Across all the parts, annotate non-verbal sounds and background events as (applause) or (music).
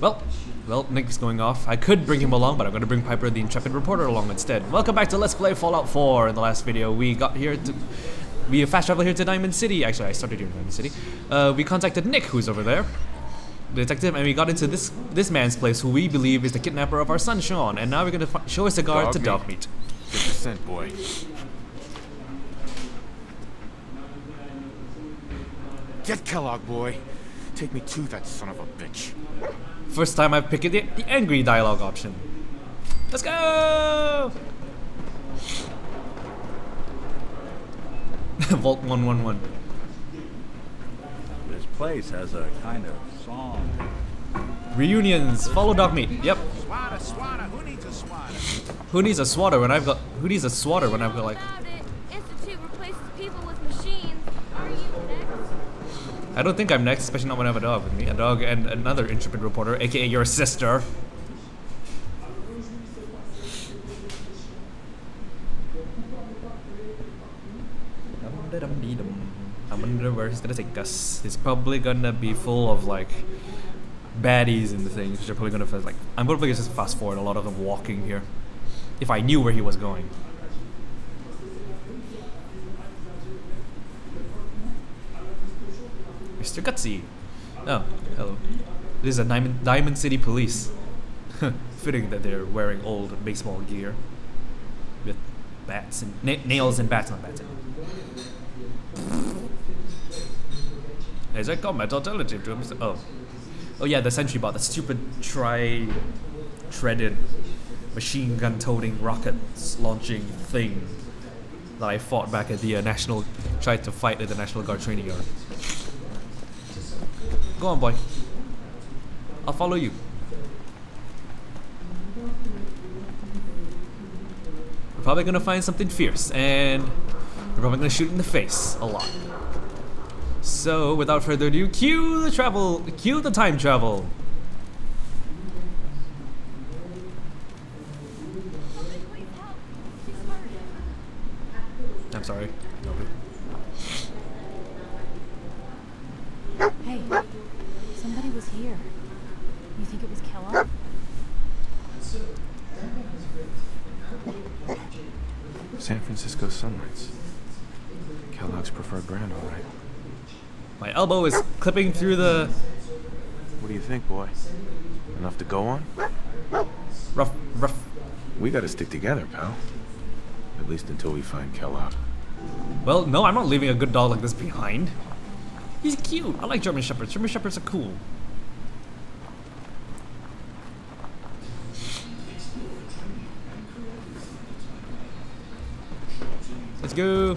Well, well, Nick's going off. I could bring him along, but I'm going to bring Piper the Intrepid Reporter along instead. Welcome back to Let's Play Fallout 4. In the last video, we got here to... We fast traveled here to Diamond City. Actually, I started here in Diamond City. Uh, we contacted Nick, who's over there. The detective, and we got into this this man's place, who we believe is the kidnapper of our son, Sean. And now we're going to show a cigar to Dog to meat. Dogmeat. Get the scent, boy. Get Kellogg, boy. Take me to that son of a bitch. First time I've picked the, the angry dialogue option. Let's go! (laughs) Vault 111. This place has a kind of song. Reunions. Follow Dogmeat. Yep. Swatter, swatter, who needs a swatter? Who needs a swatter when I've got? Who needs a swatter when I've got like? I don't think I'm next, especially not when I have a dog with me. A dog and another intrepid reporter, aka your sister. I wonder where he's gonna take us. He's probably gonna be full of like baddies and the things. They're probably gonna like I'm gonna just fast forward a lot of them walking here. If I knew where he was going. Mr. Oh, hello. This is a Diamond, Diamond City Police. (laughs) Fitting that they're wearing old baseball gear with bats and na- nails and bats on bats. Is a combat alternative to. Oh, oh yeah, the sentry bot, the stupid tri-threaded machine gun toting rockets launching thing that I fought back at the uh, national, tried to fight at the National Guard training yard. Go on, boy. I'll follow you. We're probably gonna find something fierce, and we're probably gonna shoot in the face a lot. So, without further ado, cue the travel, cue the time travel. Somebody please help. She's hurt. I'm sorry. Hey, somebody was here. You think it was Kellogg? San Francisco Sunlights. Kellogg's preferred brand, all right. My elbow is clipping through the What do you think, boy? Enough to go on? rough, rough. We gotta stick together, pal. At least until we find Kellogg. Well, no, I'm not leaving a good dog like this behind. He's cute. I like German Shepherds. German Shepherds are cool. Let's go.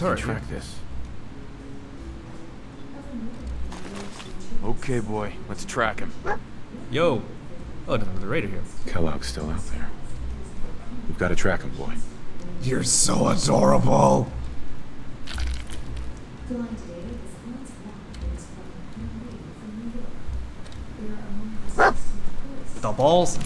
Can track this. Okay, boy. Let's track him. Yo. Oh, there's another raider here. Kellogg's still out there. We've got to track him, boy. You're so adorable. The balls.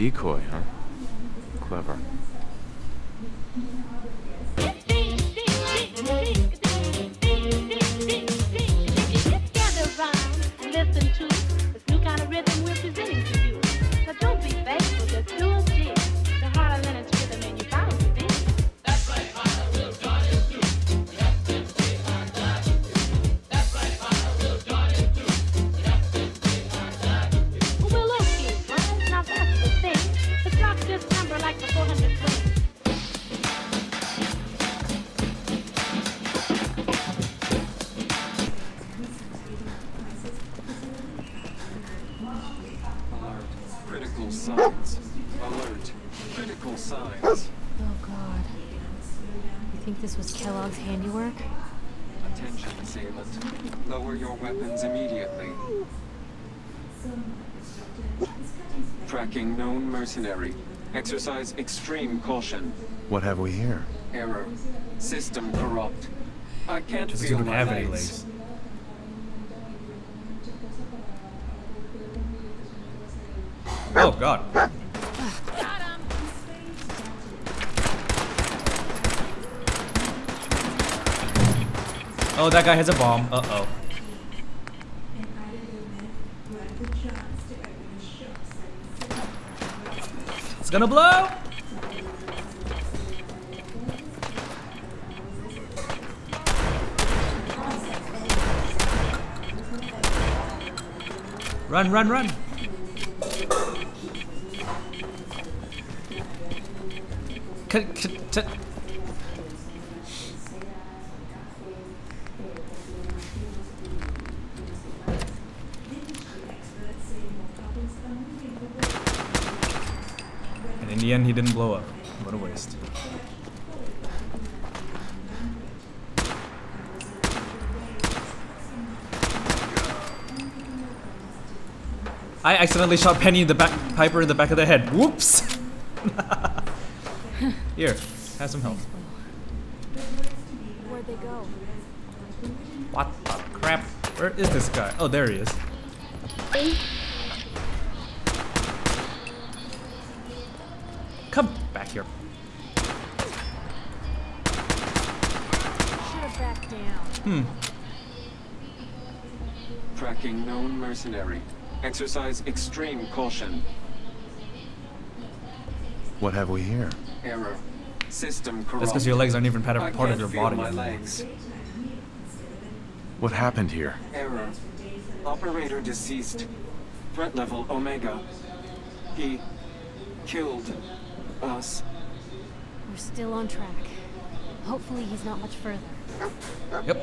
Decoy, huh? Clever. Think this was Kellogg's handiwork? Attention, assailant. Lower your weapons immediately. Tracking known mercenary. Exercise extreme caution. What have we here? Error. System corrupt. I can't Just feel don't my have any legs. legs. Oh god. Oh, that guy has a bomb. Uh oh. It's gonna blow! Run, run, run! C- the end, he didn't blow up. What a waste. I accidentally shot Penny in the back, Piper in the back of the head. Whoops! (laughs) Here, have some help. Where'd they go? What the crap? Where is this guy? Oh, there he is. Hmm. Tracking known mercenary. Exercise extreme caution. What have we here? Error. System corrupt. That's because your legs aren't even part of, part of your body my anymore. legs. What happened here? Error. Operator deceased. Threat level Omega. He killed us. We're still on track. Hopefully he's not much further. Yep.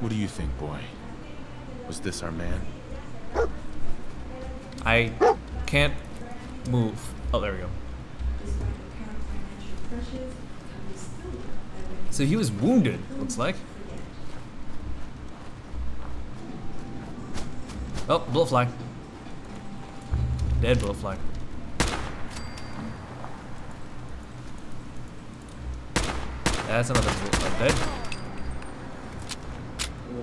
What do you think, boy? Was this our man? So he was wounded, looks like. Oh, blowfly. Dead blowfly. That's another blowfly dead.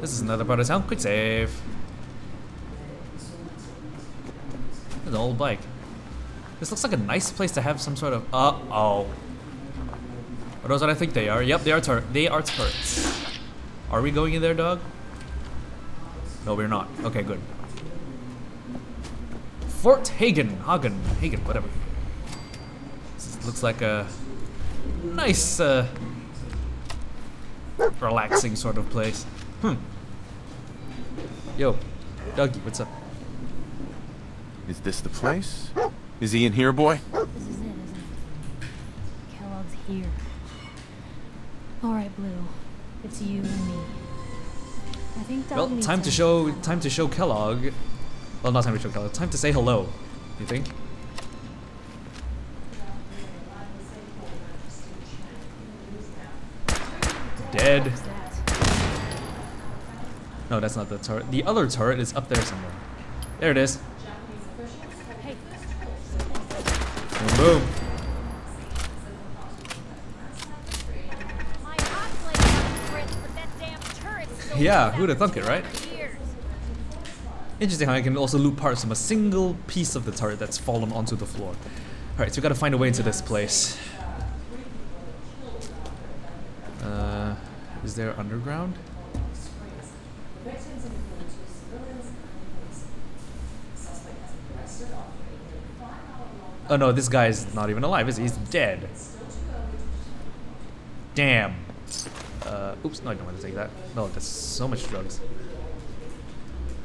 This is another part of town. Quick save. An old bike. This looks like a nice place to have some sort of. Uh those what I think they are? Yep, they are tur- They are turrets. Are we going in there, dog? No, we're not. Okay, good. Fort Hagen, Hagen, Hagen, whatever. This looks like a nice, uh, relaxing sort of place. Hmm. Yo, Dougie, what's up? Is this the place? Is he in here, boy? This is it, isn't it? Kellogg's here. Alright, Blue. It's you and me. I think Well, time to show time to show Kellogg. Well, not time to show Kellogg. Time to say hello. You think? Dead. No, that's not the turret. The other turret is up there somewhere. There it is. Yeah, who'd have thunk it, right? Interesting how I can also loot parts from a single piece of the turret that's fallen onto the floor. Alright, so we gotta find a way into this place. Uh, is there underground? Oh no, this guy's not even alive, is he? He's dead. Damn. Uh, oops, no, I don't want to take that. No, that's so much drugs.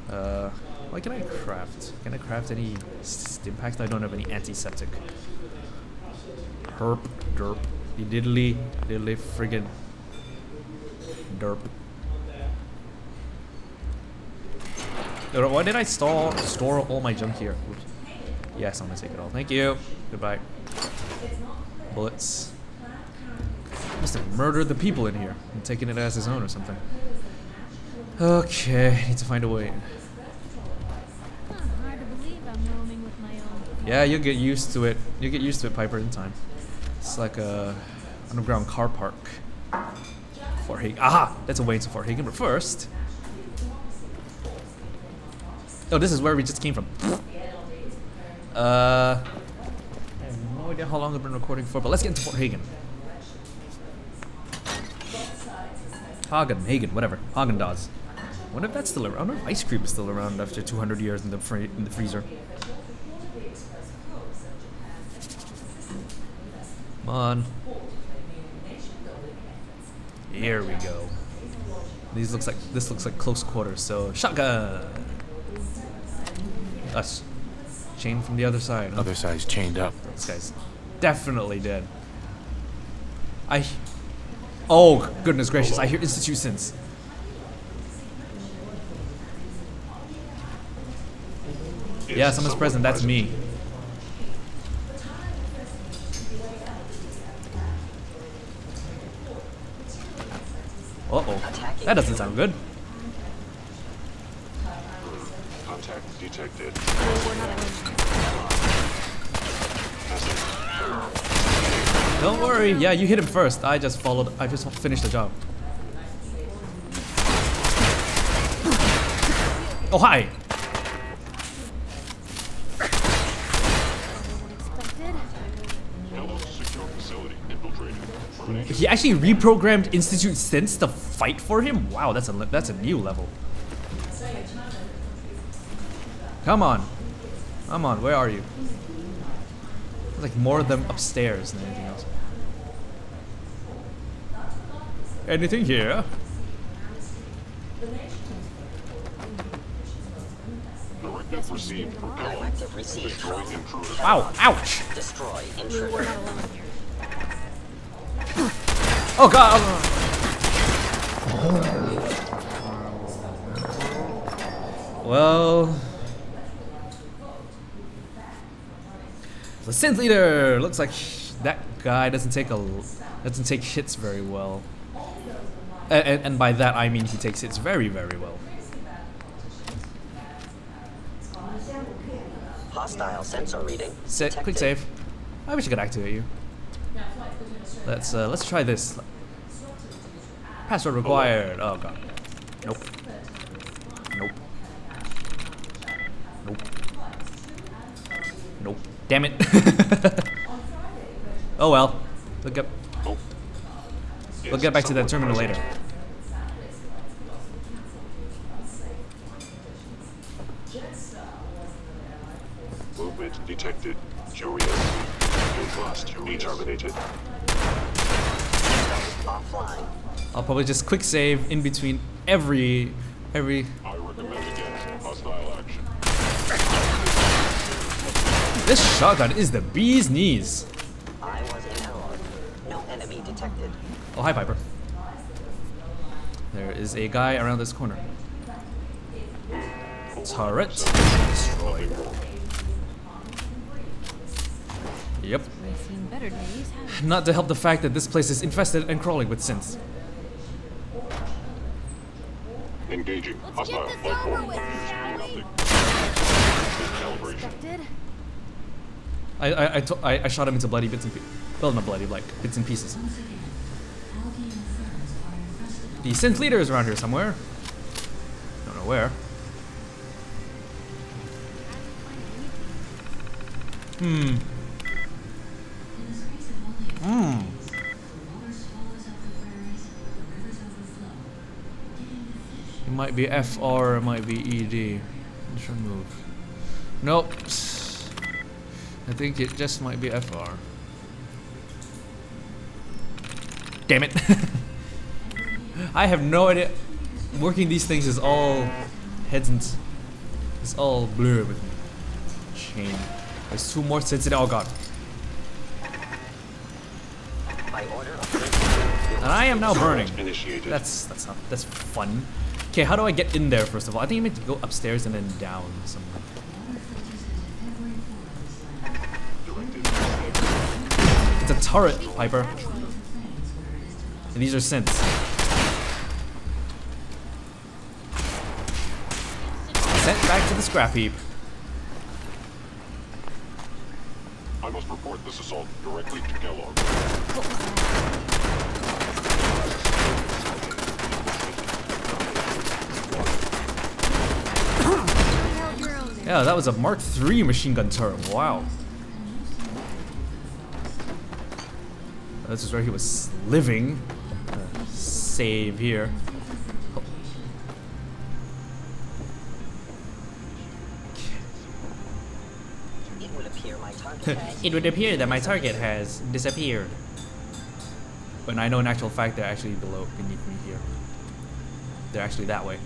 Uh, what can I craft? Can I craft any stim packs? I don't have any antiseptic. Herp, derp, diddly, diddly, friggin' derp. Why did I store store all my junk here? Oops. Yes, I'm gonna take it all. Thank you. Goodbye. Bullets. Must have murdered the people in here and taken it as his own or something. Okay, need to find a way. Huh, hard to believe I'm roaming with my own. Yeah, you'll get used to it. You'll get used to it, Piper, in time. It's like a underground car park. Fort Hagen. Aha! That's a way into Fort Hagen, but first. Oh, this is where we just came from. Uh, I have no idea how long I've been recording for, but let's get into Fort Hagen. Hagen, Hagen, whatever. Häagen-Dazs. wonder if that's still around. I wonder if ice cream is still around after 200 years in the, free, in the freezer. Come on. Here we go. These looks like this looks like close quarters. So shotgun. Us. Chain from the other side. huh? Other side's chained up. This guy's definitely dead. I. Oh goodness gracious! I hear Institute synths. Yeah, someone's present. That's me. Uh oh. That doesn't sound good. Contact detected. Don't worry. Yeah, you hit him first. I just followed. I just finished the job. Oh hi. He actually reprogrammed Institute synths to fight for him. Wow, that's a that's a new level. Come on, come on. Where are you? Like more of them upstairs than anything else. Anything here? Directive received. Propel. Directive. Destroy intruder. Wow! Ouch! Oh, Destroy intruder. Oh god! Well, the synth leader looks like that guy doesn't take a doesn't take hits very well, and, and, by that I mean he takes hits very very well. Hostile sensor reading. Sit, quick save. I wish I could activate you. Let's uh, let's try this. Password required. Oh god. Nope. Nope. Nope. Damn it. (laughs) oh well. We'll get we'll get back to that terminal later. Movement detected. Curious. Trust. Be terminated. I'll probably just quick save in between every every This shotgun is the bee's knees. I was in. No enemy detected. Oh, hi, Piper. There is a guy around this corner. Turret. Destroyed. Yep. We've seen better days, haven't to help the fact that this place is infested and crawling with synths. Engaging. Let's get Hostile this life over form. with, shall we? Calibration. I I, I, I, I shot him into bloody bits and pieces. Well, not bloody, like bits and pieces. The synth leader is around here somewhere. Don't know where. Hmm. Hmm. It might be FR, or it might be ED. Let's remove. Nope. I think it just might be FR. Damn it. (laughs) I have no idea. Working these things is all heads and it's all blur with me. Shame. There's two more sensitive. Oh god. And I am now burning. That's that's not that's fun. Okay, how do I get in there first of all? I think I meant to go upstairs and then down somewhere. It's a turret, Piper. And these are synths. Sent back to the scrap heap. I must report this assault directly to Kellogg. Yeah, that was a Mark III machine gun turret. Wow. This is where he was living. Uh, save here. Oh. it would appear my target (laughs) has It would appear that my target has disappeared. But I know in actual fact they're actually below, beneath me here. They're actually that way.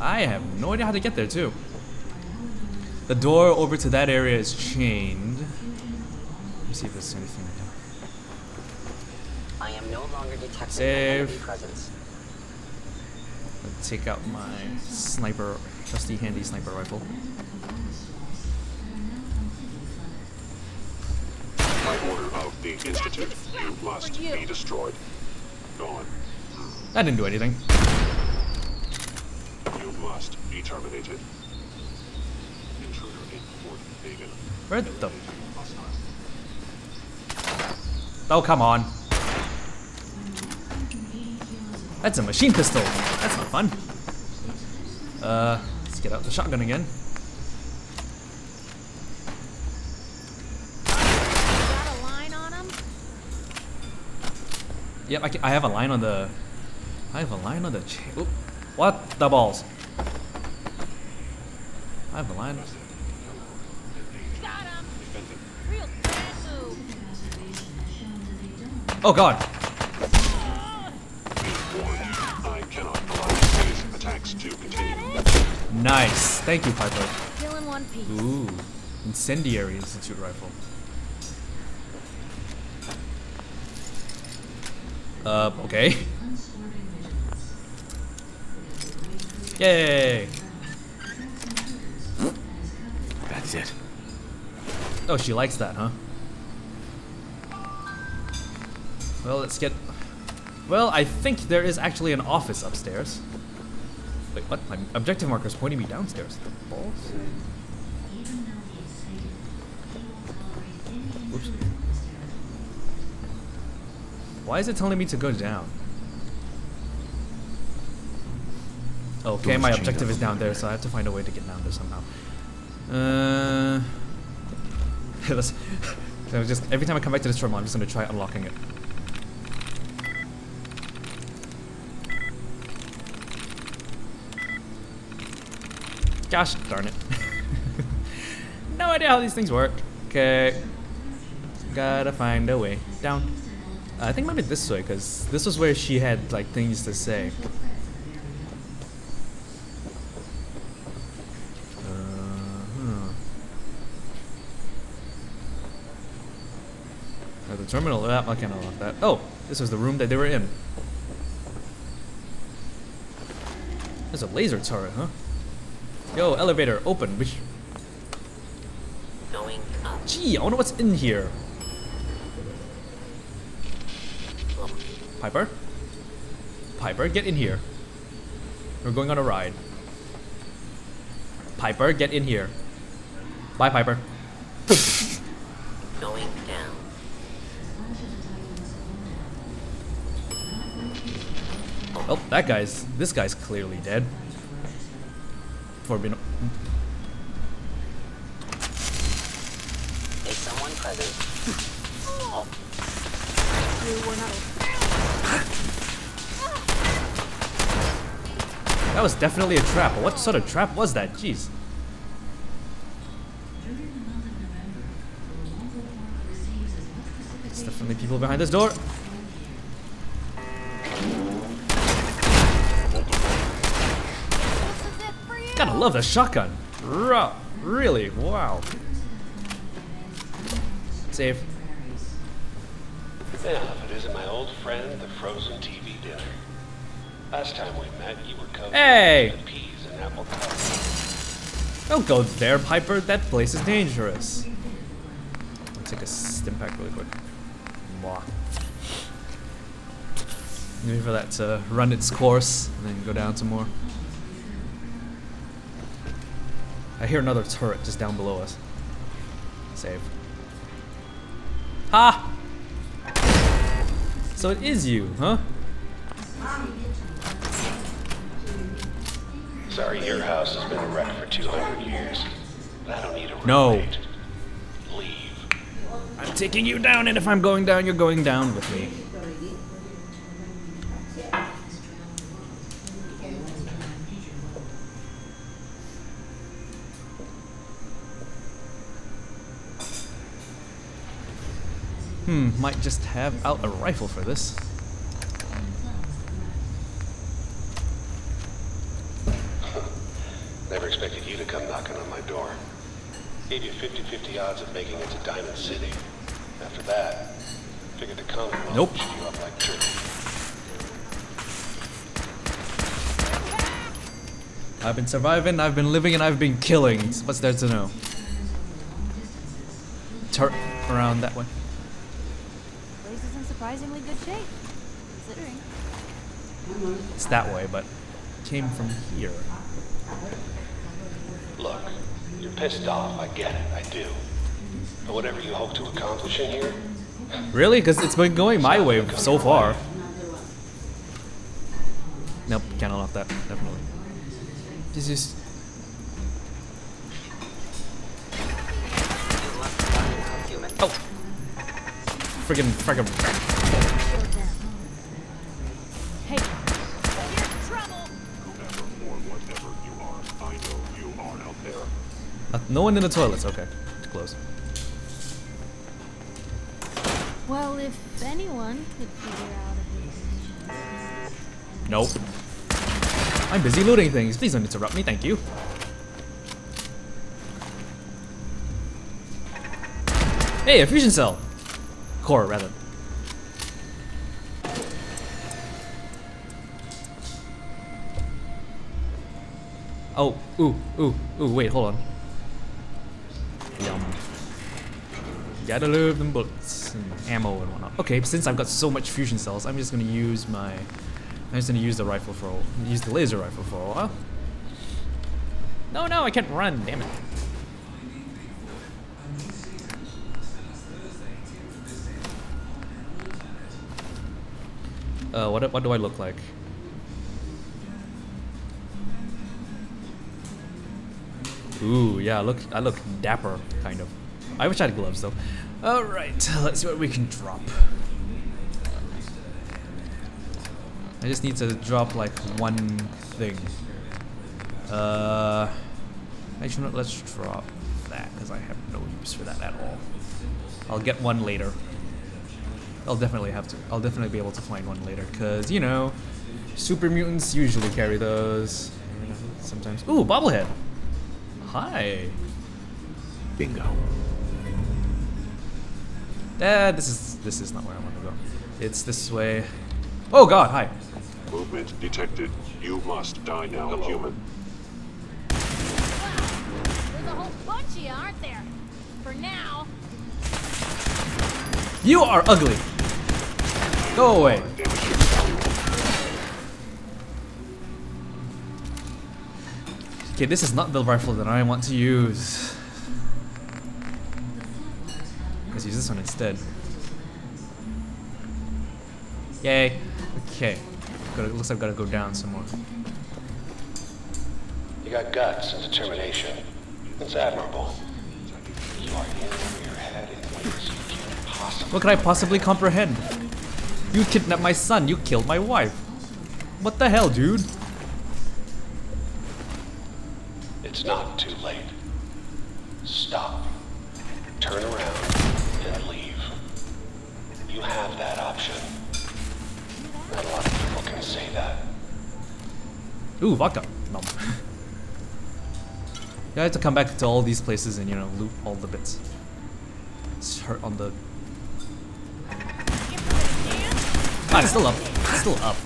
I have no idea how to get there too. The door over to that area is chained. Let me see if there's anything. I am longer detecting Save. presence. Let's take out my sniper, trusty handy sniper rifle. By order of the Institute, you must be destroyed. Gone. That didn't do anything. You must be terminated. Intruder in Fort Hagen. Where the? Oh come on! That's a machine pistol. That's not fun. Uh, let's get out the shotgun again. Got a line on him? Yep, I, I have a line on the. I have a line on the. What the balls? I have a line. Got him! Real bad move. Oh god! Nice. Thank you, Piper. Still in one piece. Ooh, incendiary institute rifle. Uh, okay. Yay! That's it. Oh, she likes that, huh? Well, let's get. Well, I think there is actually an office upstairs. Wait, what? My objective marker is pointing me downstairs. The balls? Oops. Why is it telling me to go down? Okay, my objective is down there, so I have to find a way to get down there somehow. Uh, (laughs) let's. (laughs) so just every time I come back to this terminal, I'm just gonna try unlocking it. Gosh darn it! (laughs) no idea how these things work. Okay, gotta find a way down. I think maybe this way, cause this was where she had like things to say. Uh-huh. Uh, the terminal. Uh, I can't unlock that. Oh, this was the room that they were in. There's a laser turret, huh? Yo, elevator, open. Which? Going up. Gee, I wonder what's in here. Um. Piper? Piper, get in here. We're going on a ride. Piper, get in here. Bye, Piper. going down. Oh, that guy's. This guy's clearly dead. For being, Is someone present? that was definitely a trap. What sort of trap was that? Jeez. It's definitely people behind this door. Gotta love the shotgun. Ruh, really? Wow. Save. Now, if it isn't my old friend, the frozen TV dinner. Last time we met, you were covered Hey! in peas and apple cobbler. Don't go there, Piper. That place is dangerous. I'll take a stim pack really quick. Mwah. Maybe for that to run its course and then go down some more. I hear another turret just down below us. Save. Ha! So it is you, huh? Sorry, your house has been a wreck for 200 years. I don't need a No. roommate. Leave. I'm taking you down, and if I'm going down, you're going down with me. Hmm, might just have out a rifle for this. Never expected you to come knocking on my door. Gave you 50-50 odds of making it to Diamond City. After that, figured the Commonwealth Nope. you up like turkey. I've been surviving, I've been living, and I've been killing. What's there to know? Turn around that way. Place is in surprisingly good shape, considering. It's that way, but came from here. Look, you're pissed off, I get it, I do. But whatever you hope to accomplish in here, Really? Because it's been going my way so far. Nope, can't unlock that, definitely. This is. Human. Oh! Friggin' friggin'. Hey, whoever or whatever you are, I know Uh, no one in the toilets, okay. It's close. well, if anyone could figure out a. Nope. I'm busy looting things. Please don't interrupt me, thank you. Hey, a fusion cell! Core, rather. Oh, ooh, ooh, ooh, wait, hold on. Yum. Gotta love them bullets and ammo and whatnot. Okay, since I've got so much fusion cells, I'm just gonna use my I'm just gonna use the rifle for a, use the laser rifle for a while. No, no, I can't run. Damn it. Uh, what what do I look like? Ooh, yeah, I look I look dapper, kind of. I wish I had gloves though. All right, let's see what we can drop. I just need to drop like one thing. Uh, actually, let's drop that because I have no use for that at all. I'll get one later. I'll definitely have to. I'll definitely be able to find one later because you know, super mutants usually carry those. Sometimes. Ooh, bobblehead. Hi. Bingo. Eh, this is this is not where I want to go. It's this way. Oh God! Hi. Movement detected. You must die now, human. There's a whole bunch of you, aren't there? For now. You are ugly. Go away. Okay, this is not the rifle that I want to use. Let's use this one instead. Yay. Okay. Gotta, looks like I've gotta go down some more. You got guts and determination. It's admirable. You are in over your head in ways you can't possibly. What could I possibly comprehend? You kidnapped my son, you killed my wife. What the hell, dude? It's not too late. Stop. Turn around and leave. You have that option. Not a lot of people can say that. Ooh, vodka. No. yeah, I have to come back to all these places and, you know, loot all the bits. It's hurt on the... Ah, it's still up. Still up.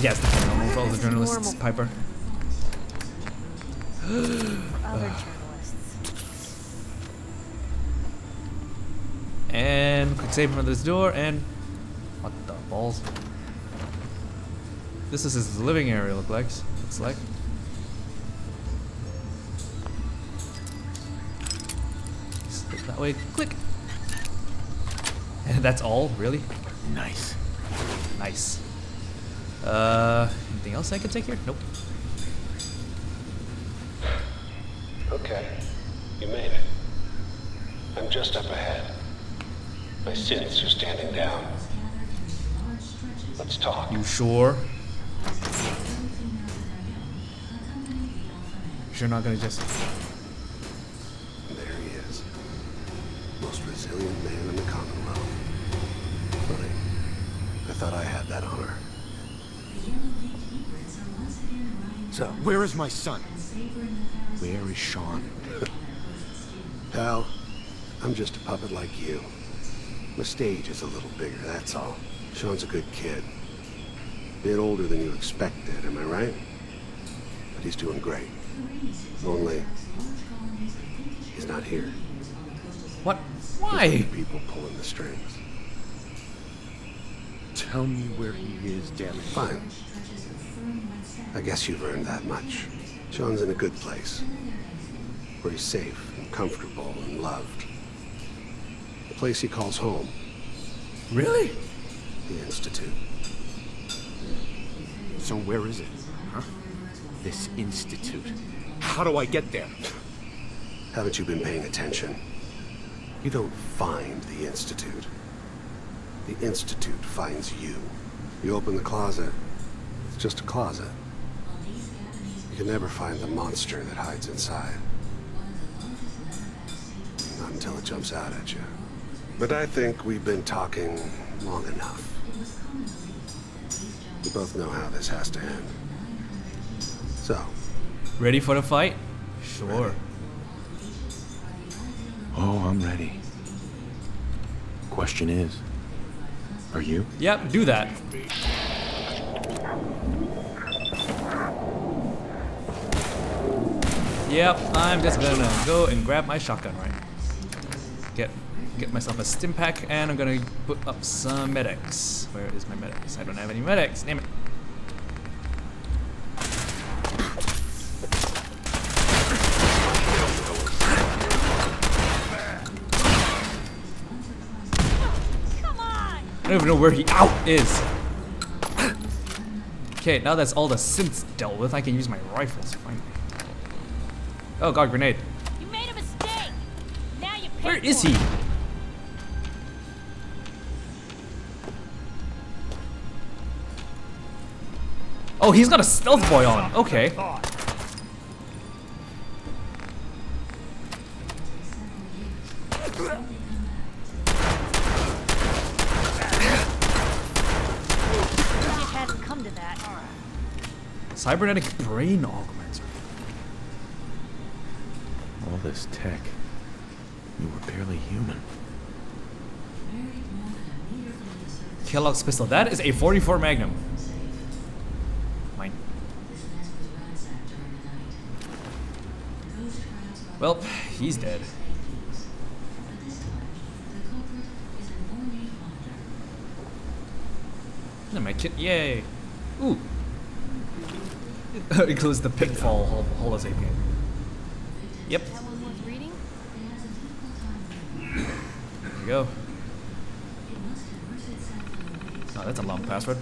Yeah, it's the normal for all the journalists. Piper. Other journalists. And quick save from this door and... What the balls? This is his living area, look like. Looks like. Slip that way, click. And (laughs) that's all, really? Nice. Nice. Uh, anything else I can take here? Nope. Okay. You made it. I'm just up ahead. My synths are standing down. Let's talk. You sure? You're not gonna just... There he is. Most resilient man in the Commonwealth. Funny. I thought I had that honor. So, where is my son? Where is Sean? (laughs) Pal, I'm just a puppet like you. The stage is a little bigger, that's all. Sean's a good kid. Bit older than you expected, am I right? But he's doing great. Only, he's not here. What? Why? people pulling the strings. Tell me where he is, damn it. Fine. I guess you've earned that much. Sean's in a good place. Where he's safe and comfortable and loved. Place he calls home, Really? the Institute. So where is it? Huh? This institute. How do I get there? Haven't you been paying attention? You don't find the Institute. The Institute finds you. You open the closet, it's just a closet. You can never find the monster that hides inside. Not until it jumps out at you. But I think we've been talking long enough. We both know how this has to end. So, Ready for the fight? Sure. Oh, I'm ready. Question is, are you? Yep, do that. Yep, I'm just gonna go and grab my shotgun right. Get get myself a stim pack and I'm gonna put up some medics. Where is my medics? I don't have any medics, damn it. I don't even know where he out is. Okay, now that's all the synths dealt with, I can use my rifles finally. Oh god, grenade. You made a mistake! Now you Where is he? Oh, he's got a stealth boy on. Okay. It hadn't come to that. Cybernetic brain augmenter. All this tech. You were barely human. Kellogg's pistol. That is a 44 Magnum. Well, he's dead. And my kit. Yay. Ooh. (laughs) it includes the Pipfall hol- holotape game. Yep. There we go. Not that's a long password.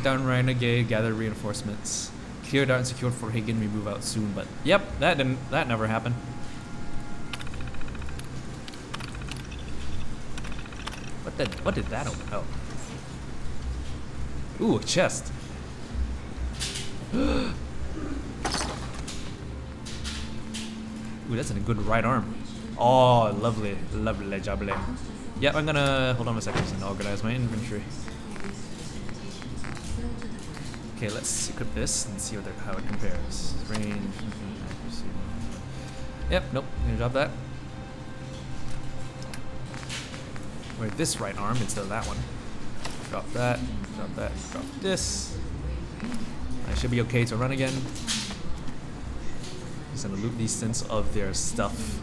Track down Renegade, gather reinforcements. Cleared out and secured Fort Hagen, we move out soon, but yep, that didn't that never happened. What did what did that open? Oh. Ooh, a chest. (gasps) Ooh, that's a good right arm. Oh, lovely, lovely, jubbly. Yep, I'm gonna hold on a second and organize my inventory. Okay, let's equip this and see what how it compares. Range, accuracy. Yep, nope, gonna drop that. Wait, this right arm instead of that one. Drop that, drop that, drop this. I should be okay to run again. Just gonna loot these synths of their stuff.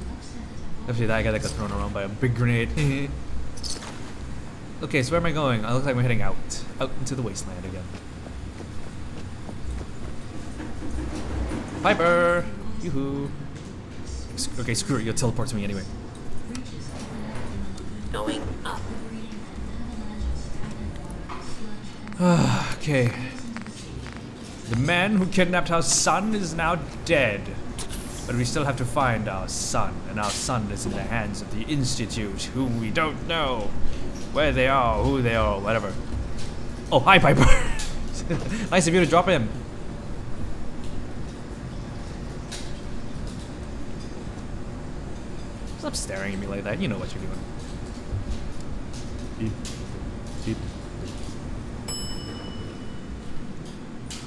Especially that guy that got thrown around by a big grenade. (laughs) okay, so where am I going? I look like we're heading out. Out into the wasteland again. Piper! Yoo-hoo! Okay, screw it, you'll teleport to me anyway. Going up. (sighs) okay. The man who kidnapped our son is now dead. But we still have to find our son, and our son is in the hands of the Institute, whom we don't know. Where they are, who they are, whatever. Oh, hi, Piper! (laughs) nice of you to drop in. Stop staring at me like that, you know what you're doing.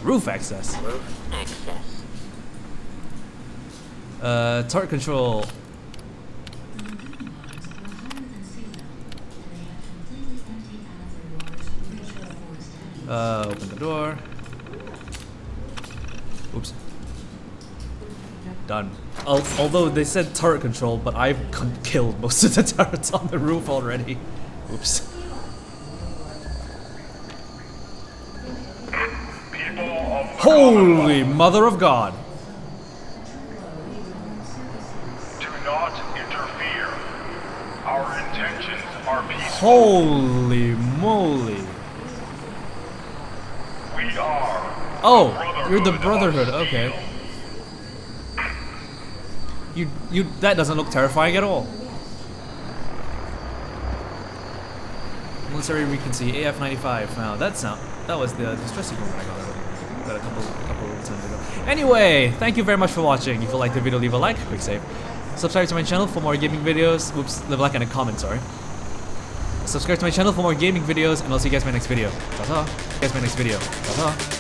Roof access. Roof access. Uh, turret control. Uh, open the door. Done. Al although they said turret control, but I've killed most of the (laughs) turrets on the roof already. Oops. Holy mother of God! Do not interfere. Our intentions are peaceful. Holy moly! We are. Oh, you're the Brotherhood. Okay. You you that doesn't look terrifying at all. Military frequency AF95. Wow, that sound that was the distressing one I got, got a couple a couple of times ago. Anyway, thank you very much for watching. If you liked the video, leave a like, quick save. Subscribe to my channel for more gaming videos. Oops, leave a like and a comment. Sorry. Subscribe to my channel for more gaming videos, and I'll see you guys in my next video. Ta ta. See you guys my next video. Ta ta.